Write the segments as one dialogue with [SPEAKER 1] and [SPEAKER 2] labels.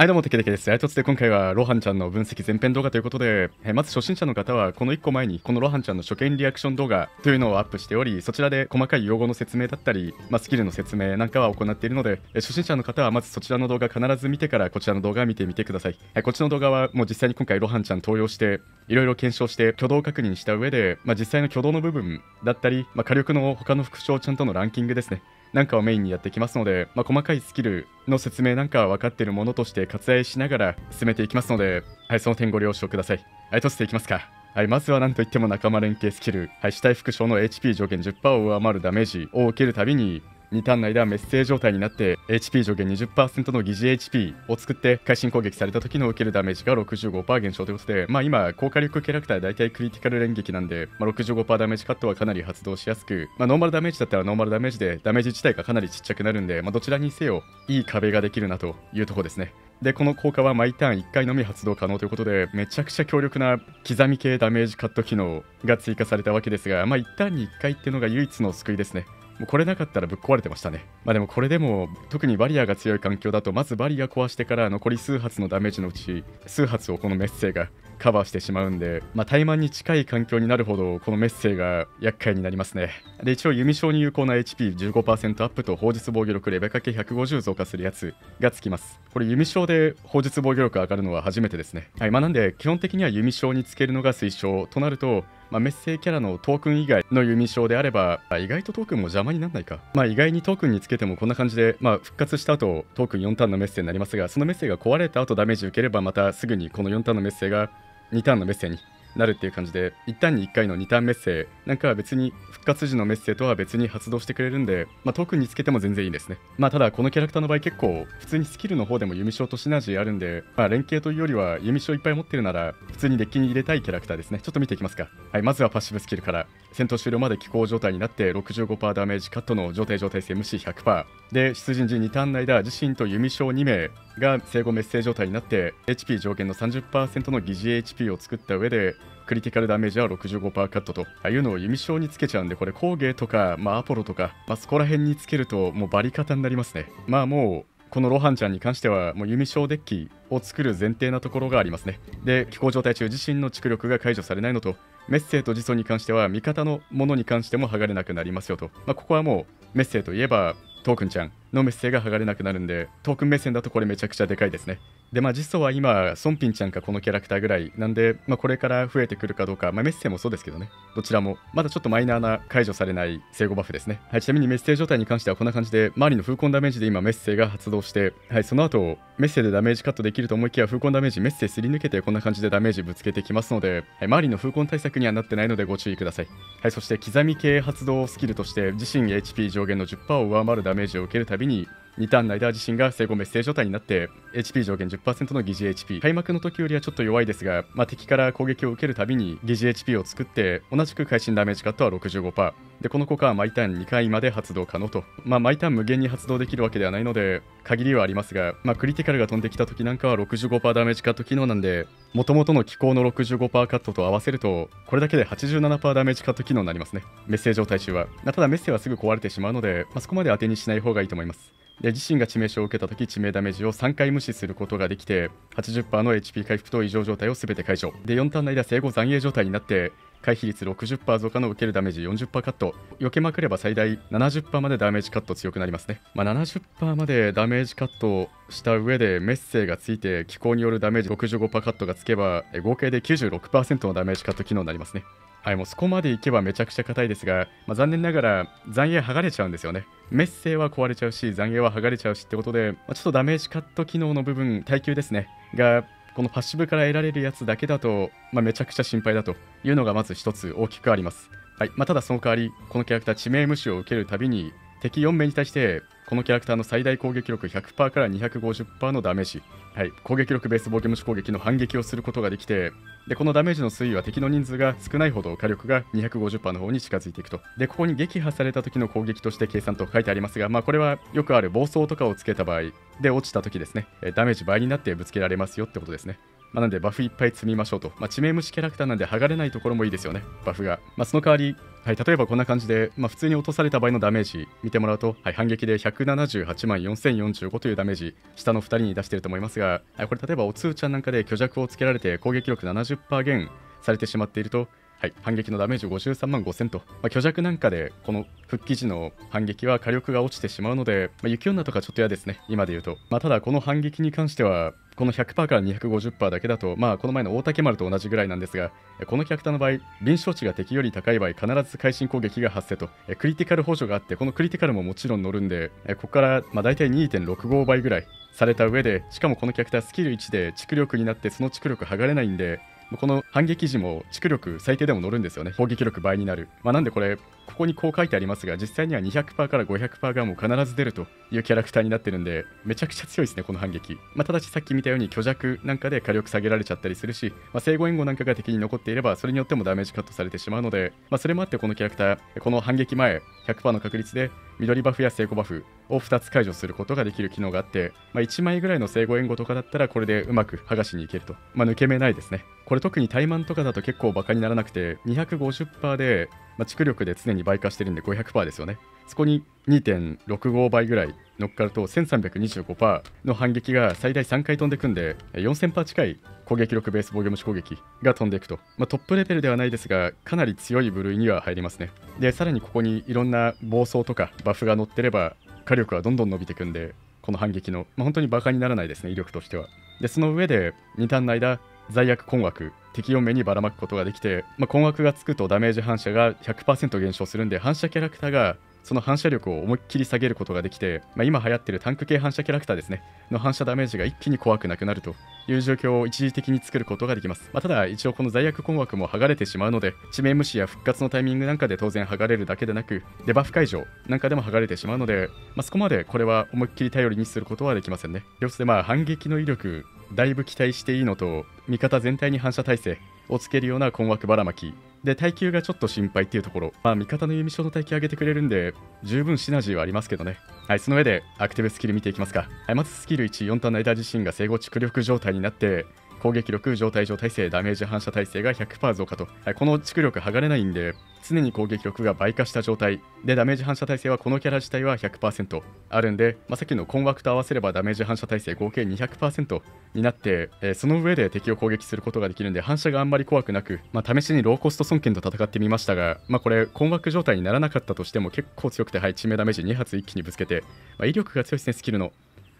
[SPEAKER 1] はいどうも、テケテケです。あいとつで今回はロハンちゃんの分析前編動画ということで、えまず初心者の方はこの1個前にこのロハンちゃんの初見リアクション動画というのをアップしており、そちらで細かい用語の説明だったり、まあ、スキルの説明なんかは行っているので、え初心者の方はまずそちらの動画必ず見てからこちらの動画を見てみてください。えこっちの動画はもう実際に今回ロハンちゃん登用して、いろいろ検証して挙動確認した上で、まあ、実際の挙動の部分だったり、まあ、火力の他の副将ちゃんとのランキングですね。なんかをメインにやってきますので、まあ、細かいスキルの説明なんかは分かっているものとして割愛しながら進めていきますので、はい、その点ご了承ください。はい、としていきますか。はい、まずは何といっても仲間連携スキル、はい、死体副将の HP 上限10%を上回るダメージを受けるたびに2ターン内では滅生状態になって HP 上限20%の疑似 HP を作って会心攻撃された時の受けるダメージが65%減少ということでまあ今高火力キャラクター大体クリティカル連撃なんで、まあ、65%ダメージカットはかなり発動しやすく、まあ、ノーマルダメージだったらノーマルダメージでダメージ自体がかなりちっちゃくなるんで、まあ、どちらにせよいい壁ができるなというところですね。でこの効果は毎ターン1回のみ発動可能ということでめちゃくちゃ強力な刻み系ダメージカット機能が追加されたわけですがまあ1ターンに1回っていうのが唯一の救いですね。もうこれなかったらぶっ壊れてましたね。まあでもこれでも特にバリアが強い環境だとまずバリア壊してから残り数発のダメージのうち数発をこのメッセがカバーしてしまうんで、まあ、怠慢に近い環境になるほどこのメッセが厄介になりますね。で一応弓章に有効な HP15% アップと砲術防御力レベかけ150増加するやつがつきます。これ弓章で砲術防御力上がるのは初めてですね。はいまあ、なんで基本的には弓章につけるのが推奨となるとまあ、メッセキャラのトークン以外の弓章であれば、意外とトークンも邪魔にならないか。まあ、意外にトークンにつけてもこんな感じで、まあ、復活した後、トークン4ターンのメッセになりますが、そのメッセが壊れた後ダメージ受ければ、またすぐにこの4ターンのメッセが2ターンのメッセになるっていう感じで一旦に1回の2ターンメッセなんかは別に復活時のメッセとは別に発動してくれるんで、まあ、トークンにつけても全然いいですね。まあただこのキャラクターの場合結構普通にスキルの方でも弓章とシナジーあるんで、まあ、連携というよりは弓章いっぱい持ってるなら普通にデッキに入れたいキャラクターですね。ちょっと見ていきますか。はいまずはパッシブスキルから。戦闘終了まで気候状態になって65%ダメージカットの状態状態性無視100%で出陣時2ターン内では自身と弓章2名が生後滅生状態になって HP 上限の30%の疑似 HP を作った上でクリティカルダメージは65%カットと。ああいうのを弓章につけちゃうんでこれ工芸とか、まあ、アポロとか、まあ、そこら辺につけるともうバリカタになりますね。まあもうこのロハンちゃんに関してはもう弓章デッキを作る前提なところがありますね。で気候状態中自身の蓄力が解除されないのとメッセーと自尊に関しては味方のものに関しても剥がれなくなりますよと、まあ、ここはもうメッセーといえばトークンちゃんのメッセーが剥がれなくなるんでトークン目線だとこれめちゃくちゃでかいですね。でまあ実装は今ソンピンちゃんかこのキャラクターぐらいなんで、まあ、これから増えてくるかどうか、まあ、メッセもそうですけどね。どちらもまだちょっとマイナーな解除されない生後バフですね。はいちなみにメッセージ状態に関してはこんな感じで周りの風根ダメージで今メッセが発動してはいその後メッセでダメージカットできると思いきや風根ダメージメッセすり抜けてこんな感じでダメージぶつけてきますので、はい、周りの風根対策にはなってないのでご注意ください。はいそして刻み系発動スキルとして自身 HP 上限の10%を上回るダメージを受けるたびに2ターン内で自身が生後メッセージ状態になって HP 上限10%の疑似 HP 開幕の時よりはちょっと弱いですが、まあ、敵から攻撃を受けるたびに疑似 HP を作って同じく会心ダメージカットは65%でこの効果は毎ターン2回まで発動可能と。まあ毎ターン無限に発動できるわけではないので限りはありますが、まあ、クリティカルが飛んできた時なんかは65%ダメージカット機能なんでもともとの機構の65%カットと合わせるとこれだけで87%ダメージカット機能になりますね。メッセージ状態中は、まあ、ただメッセはすぐ壊れてしまうので、まあ、そこまで当てにしない方がいいと思います。で自身が致命傷を受けた時致命ダメージを3回無視することができて80%の HP 回復と異常状態を全て解除で4ターンの間生後残影状態になって回避率60%増加の受けるダメージ40%カット。避けまくれば最大70%までダメージカット強くなりますね、まあ、70%までダメージカットした上でメッセーがついて気候によるダメージ65%カットがつけば合計で96%のダメージカット機能になりますね。はい、もうそこまでいけばめちゃくちゃ硬いですが、まあ、残念ながら残影剥がれちゃうんですよね。メッセは壊れちゃうし、残影は剥がれちゃうしってことで、まあ、ちょっとダメージカット機能の部分、耐久ですね、がこのパッシブから得られるやつだけだと、まあ、めちゃくちゃ心配だというのがまず一つ大きくあります。はいまあ、ただその代わり、このキャラクター致命無視を受けるたびに敵4名に対してこのキャラクターの最大攻撃力100%から250%のダメージ、はい、攻撃力ベース防御無視攻撃の反撃をすることができてでこのダメージの推移は敵の人数が少ないほど火力が250%の方に近づいていくと。でここに撃破された時の攻撃として計算と書いてありますが、まあ、これはよくある暴走とかをつけた場合で落ちた時ですね。ダメージ倍になってぶつけられますよってことですね。まあ、なんでバフいっぱい積みましょうと、まあ、致命虫キャラクターなんで剥がれないところもいいですよね。バフが、まあ、その代わりはい、例えばこんな感じで、まあ、普通に落とされた場合のダメージ見てもらうと、はい、反撃で178万4045というダメージ下の2人に出していると思いますが、はい、これ例えばおつーちゃんなんかで虚弱をつけられて攻撃力70%減されてしまっているとはい、反撃のダメージ53万5000と、まあ、虚弱なんかでこの復帰時の反撃は火力が落ちてしまうので、まあ、雪女とかちょっと嫌ですね、今で言うと。まあ、ただ、この反撃に関しては、この100%から250%だけだと、まあ、この前の大竹丸と同じぐらいなんですが、このキャラクターの場合、臨床値が敵より高い場合、必ず会心攻撃が発生と、クリティカル補助があって、このクリティカルももちろん乗るんで、ここからまあ大体2.65倍ぐらいされた上で、しかもこのキャラクタースキル1で蓄力になって、その蓄力剥がれないんで、この反撃時も蓄力最低でも乗るんですよね。攻撃力倍になる、まあ、なんでこれここにこう書いてありますが実際には200%から500%がもう必ず出るというキャラクターになってるんでめちゃくちゃ強いですねこの反撃、まあ、ただしさっき見たように虚弱なんかで火力下げられちゃったりするし、まあ、生後援護なんかが敵に残っていればそれによってもダメージカットされてしまうので、まあ、それもあってこのキャラクターこの反撃前100%の確率で緑バフや成功バフを2つ解除することができる機能があって、まあ、1枚ぐらいの生後援護とかだったらこれでうまく剥がしにいけると、まあ、抜け目ないですね。これ特に怠慢とかだと結構バカにならなくて250%で、まあ、蓄力で常に倍化してるんで500%ですよね。そこに2.65倍ぐらい乗っかると1325%の反撃が最大3回飛んでくんで4000%近い攻撃力ベース防御無視攻撃が飛んでいくと、まあ、トップレベルではないですがかなり強い部類には入りますね。でさらにここにいろんな暴走とかバフが乗ってれば火力はどんどん伸びていくんでこの反撃の、まあ、本当にバカにならないですね威力としては。でその上で2ターンの間罪悪困惑敵を目にばらまくことができて、まあ、困惑がつくとダメージ反射が100%減少するんで反射キャラクターがその反射力を思いっきり下げることができて、まあ、今流行ってるタンク系反射キャラクターですね。の反射ダメージが一気に怖くなくなるという状況を一時的に作ることができます、まあ、ただ一応この罪悪困惑も剥がれてしまうので致命無視や復活のタイミングなんかで当然剥がれるだけでなくデバフ解除なんかでも剥がれてしまうので、まあ、そこまでこれは思いっきり頼りにすることはできませんね。両方でまあ反撃の威力だいぶ期待していいのと味方全体に反射耐性をつけるような困惑ばらまきで耐久がちょっと心配っていうところ。まあ味方の弓章の耐久上げてくれるんで十分シナジーはありますけどね。はいその上でアクティブスキル見ていきますか。はいまずスキル14ターンの間自身が整合蓄力状態になって攻撃力、状態上耐性、ダメージ反射耐性が100%増加と、はい、この蓄力剥がれないんで、常に攻撃力が倍化した状態でダメージ反射耐性はこのキャラ自体は100%あるんで、まあ、さっきの困惑と合わせればダメージ反射耐性合計200%になって、えー、その上で敵を攻撃することができるんで反射があんまり怖くなく、まあ、試しにローコスト尊権と戦ってみましたが、まあ、これ困惑状態にならなかったとしても結構強くて、はい、致命ダメージ2発一気にぶつけて、ま、威力が強いですねスキルの。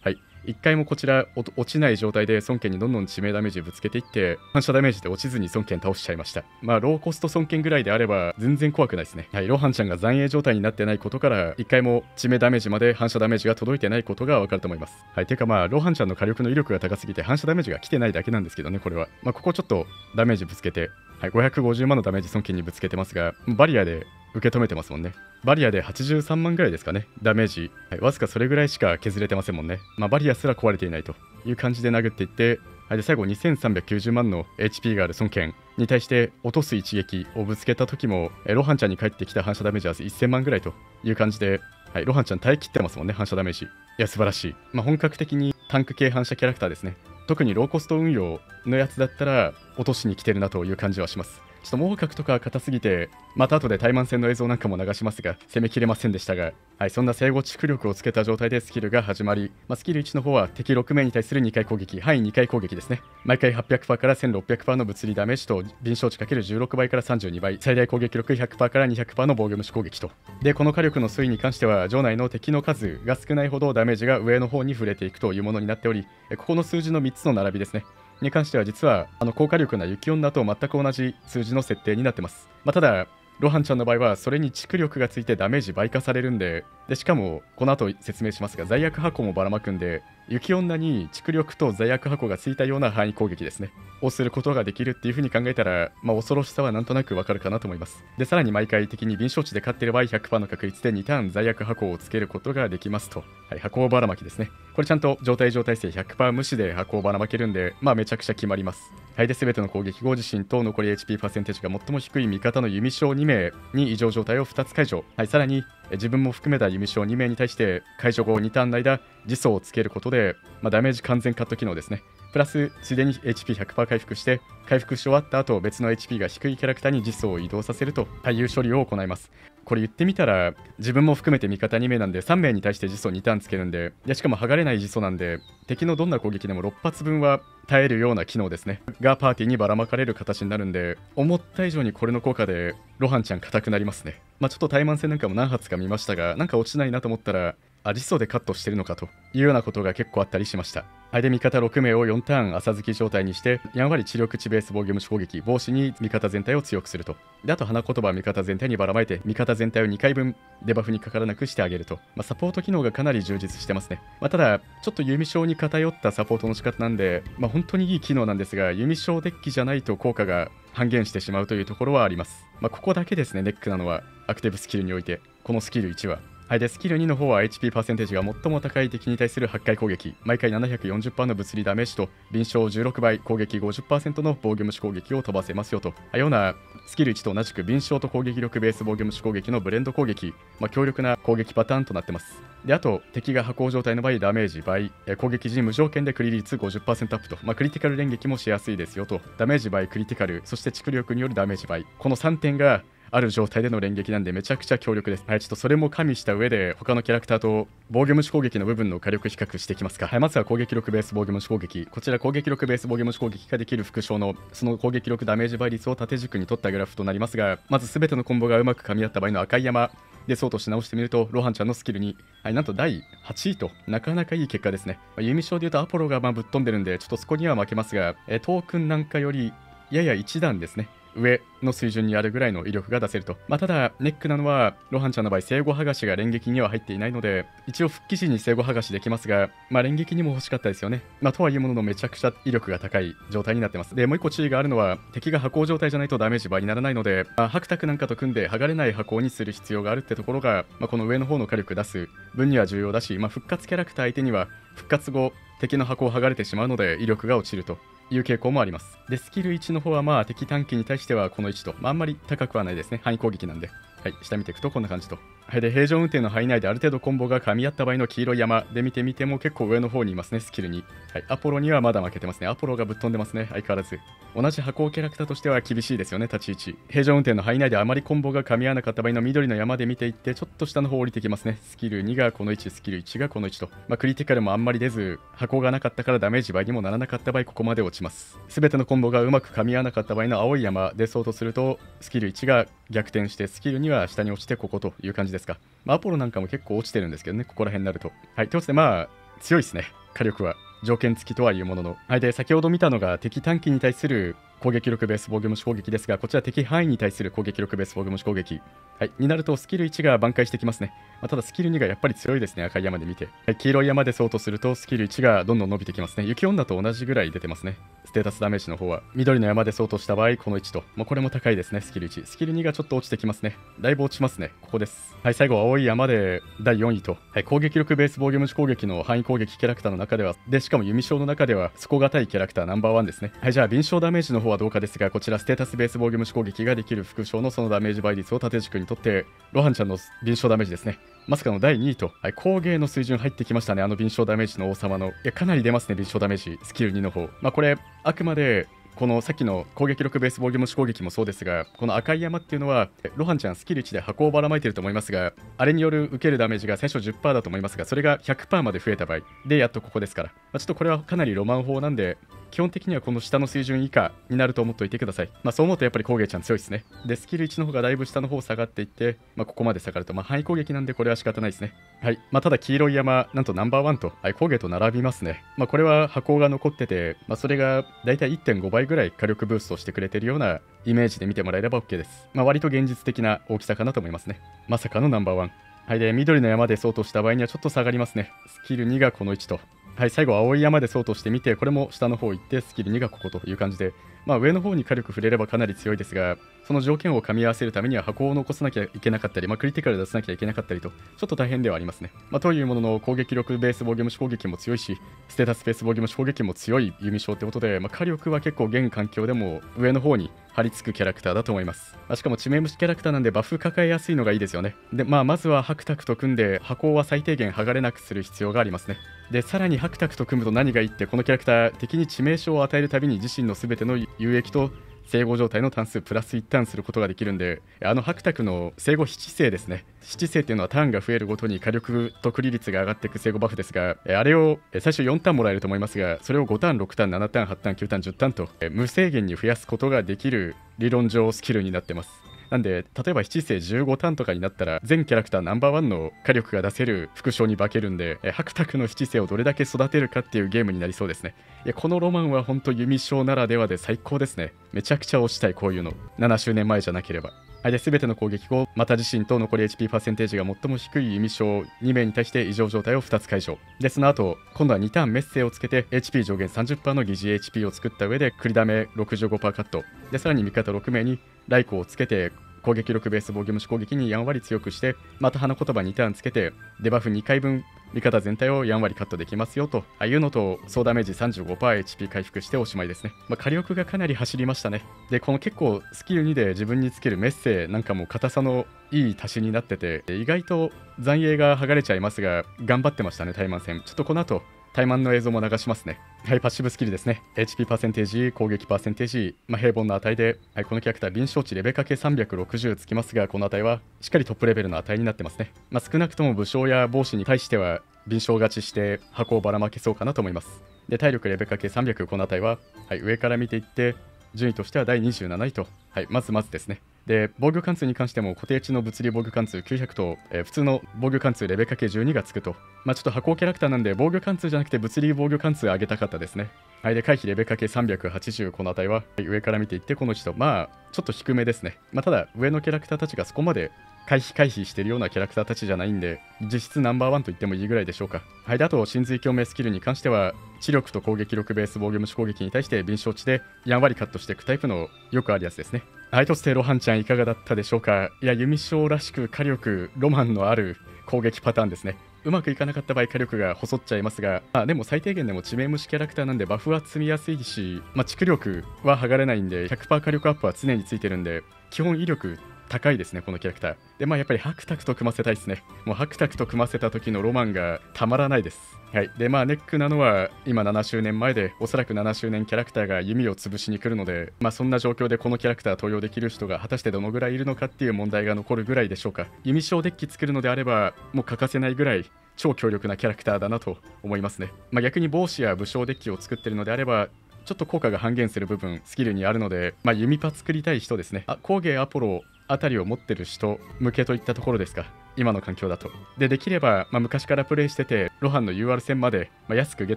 [SPEAKER 1] はい。1回もこちら落ちない状態で孫権にどんどん致命ダメージぶつけていって反射ダメージで落ちずに孫権倒しちゃいました。まあローコスト孫権ぐらいであれば全然怖くないですね。はい。ロハンちゃんが残影状態になってないことから1回も致命ダメージまで反射ダメージが届いてないことがわかると思います。はい。てかまあロハンちゃんの火力の威力が高すぎて反射ダメージが来てないだけなんですけどねこれは。まあここちょっとダメージぶつけてはい、550万のダメージ孫権にぶつけてますが、バリアで受け止めてますもんね。バリアで83万ぐらいですかね、ダメージ。はい、わずかそれぐらいしか削れてませんもんね。まあ、バリアすら壊れていないという感じで殴っていって、はい、で最後2390万の HP がある孫権に対して落とす一撃をぶつけた時も、え魯班ちゃんに返ってきた反射ダメージは1000万ぐらいという感じで、はい、魯班ちゃん耐え切ってますもんね、反射ダメージ。いや、素晴らしい。まあ、本格的にタンク系反射キャラクターですね。特にローコスト運用のやつだったら落としに来てるなという感じはします。ちょっと毛角とか硬すぎて、また後で対マン戦の映像なんかも流しますが、攻めきれませんでしたが、はい、そんな生後蓄力をつけた状態でスキルが始まり、まあ、スキル1の方は敵6名に対する2回攻撃、範囲2回攻撃ですね。毎回800%から1600%の物理ダメージと、臨床値 ×16 倍から32倍、最大攻撃力100%から200%の防御無視攻撃と。で、この火力の推移に関しては、場内の敵の数が少ないほどダメージが上の方に触れていくというものになっており、ここの数字の3つの並びですね。に関しては実はあの高火力な雪女と全く同じ数字の設定になってます。まあ、ただロハンちゃんの場合はそれに蓄力がついてダメージ倍化されるんででしかもこの後説明しますが罪悪箱もばらまくんで雪女に蓄力と罪悪箱がついたような範囲攻撃ですね。をすることができるっていう風に考えたら、まあ、恐ろしさはなんとなくわかるかなと思います。でさらに毎回的に臨床値で勝っている場合100%の確率で2ターン罪悪箱をつけることができますと、はい、箱ばらまきですね。これちゃんと状態状態性100%無視で箱をばらまけるんでまあめちゃくちゃ決まります。はいで全ての攻撃後自身と残り HP パーセンテージが最も低い味方の弓将2名に異常状態を2つ解除、はい、さらに自分も含めた弓将2名に対して解除後2ターンの間自走をつけることで、まあ、ダメージ完全カット機能ですねプラスすでに HP100% 回復して回復し終わった後別の HP が低いキャラクターに実装を移動させるという処理を行います。これ言ってみたら自分も含めて味方2名なんで3名に対して実装2ターンつけるんででしかも剥がれない実装なんで敵のどんな攻撃でも6発分は耐えるような機能ですね。がパーティーにばらまかれる形になるんで思った以上にこれの効果でロハンちゃん硬くなりますね。まあちょっと怠慢戦なんかも何発か見ましたがなんか落ちないなと思ったらあ実装でカットしてるのかというようなことが結構あったりしました。相手味方6名を4ターン浅突き状態にしてやんわり知力値ベース防御無視攻撃防止に味方全体を強くすると。であと花言葉は味方全体にばらまいて味方全体を2回分デバフにかからなくしてあげると、まあ、サポート機能がかなり充実してますね、まあ、ただちょっと弓章に偏ったサポートの仕方なんで、まあ、本当にいい機能なんですが弓章デッキじゃないと効果が半減してしまうというところはあります、まあ、ここだけですねネックなのは。アクティブスキルにおいて。このスキル1は。はい、でスキル2の方は HP パーセンテージが最も高い敵に対する破壊攻撃。毎回740%の物理ダメージと臨床16倍攻撃50%の防御無視攻撃を飛ばせますよと。あようなスキル1と同じく臨床と攻撃力ベース防御無視攻撃のブレンド攻撃、まあ、強力な攻撃パターンとなってます。であと敵が破壊状態の場合ダメージ倍攻撃時無条件でクリ率50%アップと、まあ、クリティカル連撃もしやすいですよと。ダメージ倍クリティカルそして蓄力によるダメージ倍。この3点がある状態での連撃なんでめちゃくちゃ強力です。はい、ちょっとそれも加味した上で他のキャラクターと防御無視攻撃の部分の火力比較していきますか。はい、まずは攻撃力ベース防御無視攻撃。こちら攻撃力ベース防御無視攻撃ができる副将のその攻撃力ダメージ倍率を縦軸に取ったグラフとなりますが、まず全てのコンボがうまく噛み合った場合の赤い山、でそうとし直してみるとロハンちゃんのスキルに、はい、なんと第8位となかなかいい結果ですね、まあ、弓章でいうとアポロがまあぶっ飛んでるんでちょっとそこには負けますが、えトークンなんかよりやや一段ですね上の水準にあるぐらいの威力が出せると。まあ、ただ、ネックなのは、ロハンちゃんの場合、生後剥がしが連撃には入っていないので、一応復帰時に生後剥がしできますが、まあ、連撃にも欲しかったですよね。まあ、とはいうもののめちゃくちゃ威力が高い状態になってます。で、もう一個注意があるのは、敵が破口状態じゃないとダメージ倍にならないので、まあ、白クなんかと組んで剥がれない破口にする必要があるってところが、まあ、この上の方の火力出す分には重要だし、まあ、復活キャラクター相手には、復活後、敵の箱を剥がれてしまうので威力が落ちるという傾向もあります。で、スキル1の方はまあ敵短期に対してはこの1と、まあ、あんまり高くはないですね。範囲攻撃なんで。はい、下見ていくとこんな感じと。で、平常運転の範囲内である程度コンボが噛み合った場合の黄色い山で見てみても結構上の方にいますね、スキルに。はい、アポロにはまだ負けてますね。アポロがぶっ飛んでますね、相変わらず。同じ箱キャラクターとしては厳しいですよね、立ち位置。平常運転の範囲内であまりコンボが噛み合わなかった場合の緑の山で見ていって、ちょっと下の方降りてきますね。スキル2がこの位置、スキル1がこの位置と。まあ、クリティカルもあんまり出ず、箱がなかったからダメージ倍にもならなかった場合、ここまで落ちます。すべてのコンボがうまく噛み合わなかった場合の青い山でそうとすると、スキル1が逆転して、スキル2は下に落ちてここという感じですか？まあ、アポロなんかも結構落ちてるんですけどね、ここら辺になると。はい、ということで、まあ、強いですね、火力は。条件付きとはいうものの。はい、で、先ほど見たのが敵短期に対する攻撃力ベース防御無視攻撃ですが、こちら敵範囲に対する攻撃力ベース防御無視攻撃。はい、になるとスキル1が挽回してきますね。まあ、ただスキル2がやっぱり強いですね、赤い山で見て。はい、黄色い山でそうとするとスキル1がどんどん伸びてきますね。雪女と同じぐらい出てますね。ステータスダメージの方は。緑の山でそうとした場合、この1と。まあ、これも高いですね、スキル1。スキル2がちょっと落ちてきますね。だいぶ落ちますね。ここです。はい、最後、青い山で第4位と。はい、攻撃力ベース防御無視攻撃の範囲攻撃キャラクターの中では、で、しかも弓章の中では、底堅いキャラクターナンバーワンですね。はい、じゃあ、敏捷ダメージの方はどうかですが、こちらステータスベース防御無視攻撃ができる副将のそのダメージ倍率を縦軸にとって、ロハンちゃんの敏捷ダメージですね。まさかの第2位と、はい、工芸の水準入ってきましたね、あの敏捷ダメージの王様の。いや、かなり出ますね、敏捷ダメージ、スキル2の方。まあ、これ、あくまでこのさっきの攻撃力ベース防御無視攻撃もそうですが、この赤い山っていうのは、ロハンちゃんスキル1で箱をばらまいてると思いますが、あれによる受けるダメージが最初10%だと思いますが、それが100%まで増えた場合で、やっとここですから。まあ、ちょっとこれはかなりロマン法なんで、基本的にはこの下の水準以下になると思っておいてください。まあそう思うとやっぱり工芸ちゃん強いですね。で、スキル1の方がだいぶ下の方下がっていって、まあここまで下がると、まあ範囲攻撃なんでこれは仕方ないですね。はい。まあただ黄色い山、なんとナンバーワンと、はい、工芸と並びますね。まあこれは箱が残ってて、まあそれがだいたい1.5倍ぐらい火力ブーストしてくれてるようなイメージで見てもらえれば OK です。まあ割と現実的な大きさかなと思いますね。まさかのナンバーワン。はい。で、緑の山で相当した場合にはちょっと下がりますね。スキル2がこの位置と。はい、最後、青い山でそうとしてみて、これも下の方行って、スキル2がここという感じで、まあ、上の方に火力触れればかなり強いですがその条件を噛み合わせるためには箱を残さなきゃいけなかったり、まあ、クリティカル出さなきゃいけなかったりとちょっと大変ではありますね、まあ、というものの攻撃力ベース防御無視攻撃も強いしステータスベース防御無視攻撃も強い弓章ってことで、まあ、火力は結構現環境でも上の方に張り付くキャラクターだと思います、ま、しかも致命虫キャラクターなんでバフ抱えやすいのがいいですよね。でまあまずはハクタクと組んで箱は最低限剥がれなくする必要がありますね。でさらにハクタクと組むと何がいいってこのキャラクター敵に致命傷を与えるたびに自身の全ての有益と生後状態の単数プラス1ターンすることができるんであの白クの生後7世ですね。7世っていうのはターンが増えるごとに火力とクリ率が上がっていく生後バフですがあれを最初4ターンもらえると思いますがそれを5ターン6ターン7ターン8ターン9ターン10ターンと無制限に増やすことができる理論上スキルになってます。なんで、例えば七世15ターンとかになったら、全キャラクターナンバーワンの火力が出せる副将に化けるんで、白拓の七世をどれだけ育てるかっていうゲームになりそうですね。いや、このロマンは本当弓将ならではで最高ですね。めちゃくちゃ推したい、こういうの。7周年前じゃなければ。はい、で全ての攻撃後、また自身と残り HP パーセンテージが最も低い弓章2名に対して異常状態を2つ解除。で、その後、今度は2ターンメッセをつけて HP 上限30%の疑似 HP を作った上で、繰りだめ65%カット。で、さらに味方6名にライコをつけて攻撃力ベース防御無視攻撃にやんわり強くしてまた花言葉2ターンつけてデバフ2回分味方全体をやんわりカットできますよとああいうのと総ダメージ 35%HP 回復しておしまいですね、まあ、火力がかなり走りましたね。でこの結構スキル2で自分につけるメッセなんかも硬さのいい足しになってて意外と残影が剥がれちゃいますが頑張ってましたねタイマン戦。ちょっとこの後怠慢の映像も流しますね。はい、パッシブスキルですね。HP パーセンテージ、攻撃パーセンテージ、まあ、平凡な値で、はい、このキャラクター、臨床値レベかけ360つきますが、この値はしっかりトップレベルの値になってますね。まあ、少なくとも武将や帽子に対しては、臨床勝ちして箱をばらまけそうかなと思います。で、体力レベかけ300、この値は、はい、上から見ていって、順位としては第27位と、はい、まずまずですね。で防御貫通に関しても固定値の物理防御貫通900と、えー、普通の防御貫通レベルかけ12がつくと、まあ、ちょっと箱キャラクターなんで防御貫通じゃなくて物理防御貫通上げたかったですね。はい、で回避レベルかけ380この値は、上から見ていってこの人まあちょっと低めですね。まあ、ただ上のキャラクターたちがそこまで回避回避してるようなキャラクターたちじゃないんで実質ナンバーワンと言ってもいいぐらいでしょうか。はい。であと真髄共鳴スキルに関しては知力と攻撃力ベース防御無視攻撃に対して敏捷値でやんわりカットしていくタイプのよくあるやつですね。はい。としてロハンちゃんいかがだったでしょうか。いや弓章らしく火力ロマンのある攻撃パターンですね。うまくいかなかった場合火力が細っちゃいますが、まあ、でも最低限でも致命虫キャラクターなんでバフは積みやすいし、まあ、蓄力は剥がれないんで100%火力アップは常についてるんで基本威力高いですね、このキャラクター。で、まあやっぱりハクタクと組ませたいですね。もうハクタクと組ませた時のロマンがたまらないです。はい。で、まあネックなのは今7周年前で、おそらく7周年キャラクターが弓を潰しに来るので、まあそんな状況でこのキャラクター登用できる人が果たしてどのぐらいいるのかっていう問題が残るぐらいでしょうか。弓章デッキ作るのであれば、もう欠かせないぐらい超強力なキャラクターだなと思いますね。まあ、逆に帽子や武将デッキを作ってるのであれば、ちょっと効果が半減する部分、スキルにあるので、まあ、弓パ作りたい人ですね。あ、工芸アポロあたりを持ってる人向けといったところですか？今の環境だと。でできれば、まあ、昔からプレイしててロハンの UR 戦まで、まあ、安くゲッ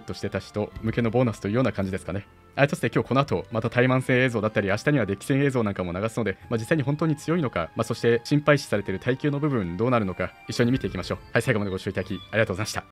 [SPEAKER 1] トしてた人向けのボーナスというような感じですかね。あとして今日この後また対マン戦映像だったり明日にはデッキ戦映像なんかも流すので、まあ、実際に本当に強いのか、まあ、そして心配視されている耐久の部分どうなるのか一緒に見ていきましょう。はい最後までご視聴いただきありがとうございました。